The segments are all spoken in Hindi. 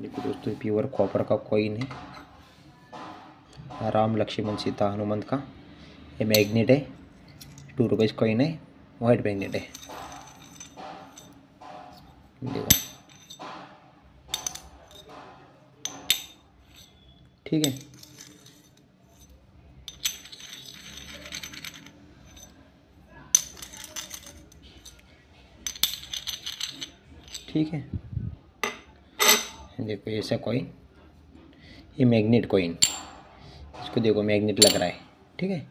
देखो दोस्तों, ये प्योर कॉपर का कॉइन है। राम लक्ष्मण सीता हनुमंत का। ये मैग्नेट है। टू रुपीज़ कॉइन है। वाइट मैग्नेट है। देखो। ठीक है। ठीक है। देखो ऐसा कॉइन ये मैग्नेट कॉइन इसको देखो मैग्नेट लग रहा है, ठीक है?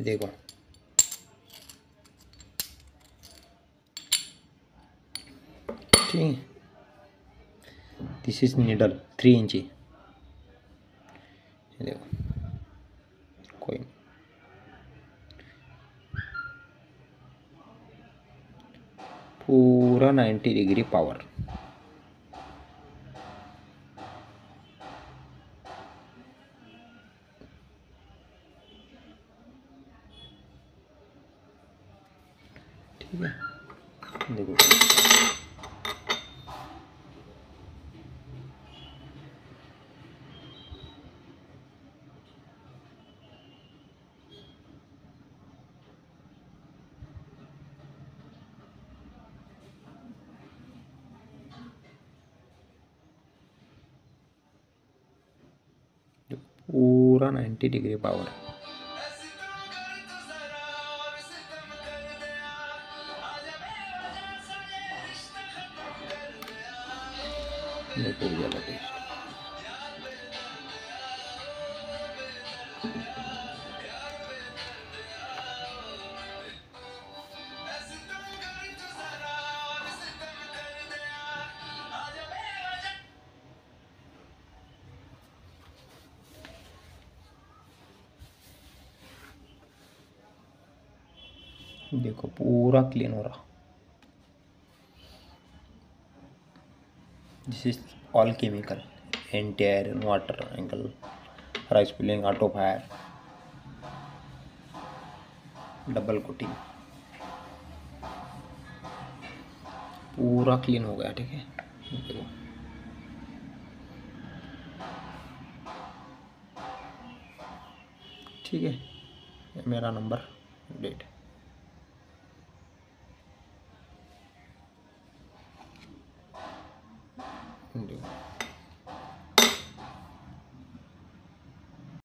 देखो। ठीक है? दिस इज़ नीडल थ्री इंची देखो। कॉइन पूरा नाइन्टी डिग्री पावर ठीक है। देखो। पूरा नाइन्टी डिग्री पावर टेस्ट देखो पूरा क्लीन हो रहा। This is all chemical anti iron water angle rice pulling auto fire double coating पूरा क्लीन हो गया, ठीक है? देखो। ठीक है? मेरा नंबर डेट देखो